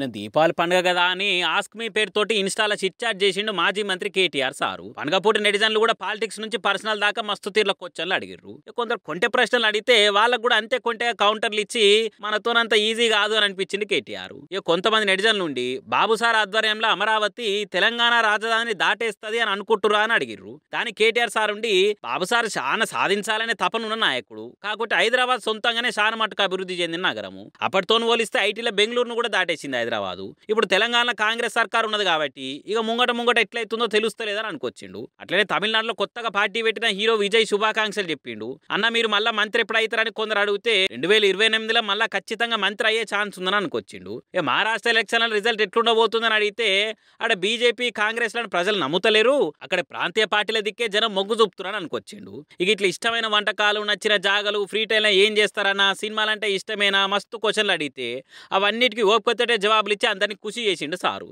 నేను దీపావళి పండుగ కదా అని ఆస్క్ మీ పేరుతోటి ఇన్స్టాలో చిట్ చేసిండు మాజీ మంత్రి కేటీఆర్ సారు. పండుగ పూట నెటిజన్లు కూడా పాలిటిక్స్ నుంచి పర్సనల్ దాకా మస్తు తీర్ల క్వశ్చన్లు అడిగిర్రు. ఇక కొందరు కొంటె ప్రశ్నలు అడిగితే వాళ్ళకు కూడా అంతే కొంటే కౌంటర్లు ఇచ్చి మనతోనంత ఈజీ కాదు అని అనిపించింది కేటీఆర్. ఇక కొంతమంది నెటిజన్లు ఉండి బాబు సార్ ఆధ్వర్యంలో అమరావతి తెలంగాణ రాజధాని దాటేస్తుంది అని అనుకుంటురా అని అడిగిర్రు. దాని కేటీఆర్ సార్ ఉండి బాబు సార్ చాలా సాధించాలనే తపనున్న నాయకుడు. కాకపోతే హైదరాబాద్ సొంతంగానే చాలా మటుకు అభివృద్ధి చెందిన నగరము. అప్పటితో పోలిస్తే ఐటీలో బెంగళూరును కూడా దాటేసింది హైదరాబాదు. ఇప్పుడు తెలంగాణలో కాంగ్రెస్ సర్కార్ ఉన్నది కాబట్టి ఇక ముంగట ముంగట ఎట్లయితుందో తెలుస్తలేదని అనుకొచ్చిండు. అట్లనే తమిళనాడులో కొత్తగా పార్టీ పెట్టిన హీరో విజయ్ శుభాకాంక్షలు చెప్పిండు. అన్న మీరు మళ్ళా మంత్రి ఎప్పుడు అవుతారని కొందరు అడిగితే రెండు వేల ఇరవై ఎనిమిదిలో మళ్ళా ఖచ్చితంగా మంత్రి అయ్యే ఛాన్స్ ఉందని అనుకొచ్చిండు. ఇక మహారాష్ట్ర ఎలక్షన్ల రిజల్ట్ ఎట్లుండబోతుందని అడిగితే ఆడ బీజేపీ కాంగ్రెస్లను ప్రజలు నమ్ముతలేరు. అక్కడ ప్రాంతీయ పార్టీల దిక్కే జనం మొగ్గు చూపుతున్నారని అనుకొచ్చిండు. ఇక ఇట్లా ఇష్టమైన వంటకాలు నచ్చిన జాగలు ఫ్రీ టైంలో ఏం చేస్తారన్నా సినిమాలంటే ఇష్టమేనా? మస్తు క్వశ్చన్లు అడిగితే అవన్నిటికీ ఓపికతోటే జవాబులు ఇచ్చి అందరినీ ఖుషి చేసిండు సారు.